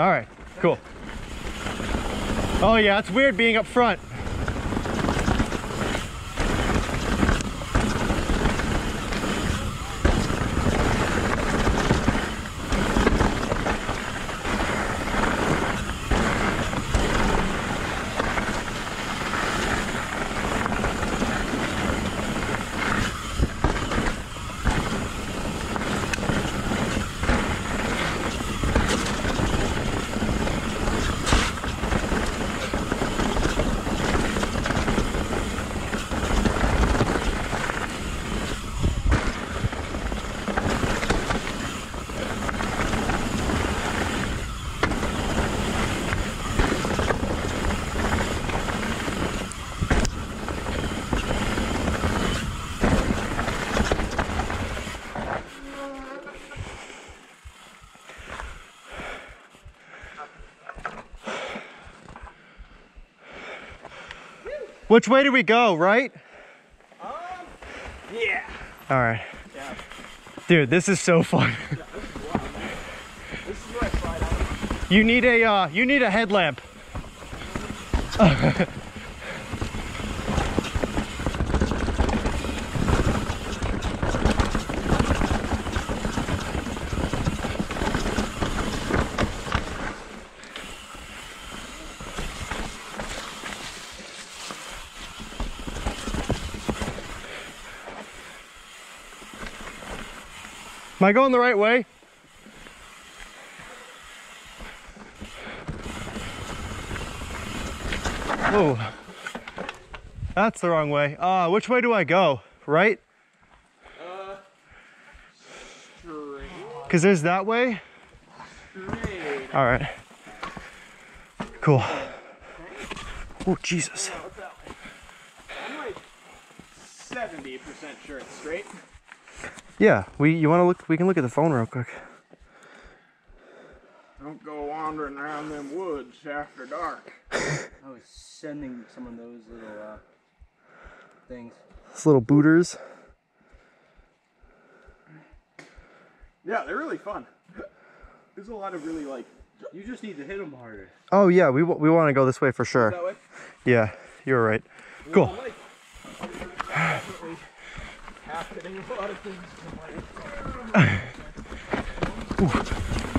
All right, cool. Oh yeah, it's weird being up front. Which way do we go, right? Um, yeah. All right. Yeah. Dude, this is so fun. This is where I slide out. You need a uh, you need a headlamp. Am I going the right way? Oh, that's the wrong way. Uh, which way do I go? Right? Uh, straight. Because there's that way. Straight. All right. Cool. Oh, Jesus. Now, what's that way? I'm like 70% sure it's straight. Yeah, we. You want to look? We can look at the phone real quick. Don't go wandering around them woods after dark. I was sending some of those little uh, things. This little booters. Yeah, they're really fun. There's a lot of really like You just need to hit them harder. Oh yeah, we we want to go this way for sure. that way. Yeah, you're right. Cool. Happening a lot of things.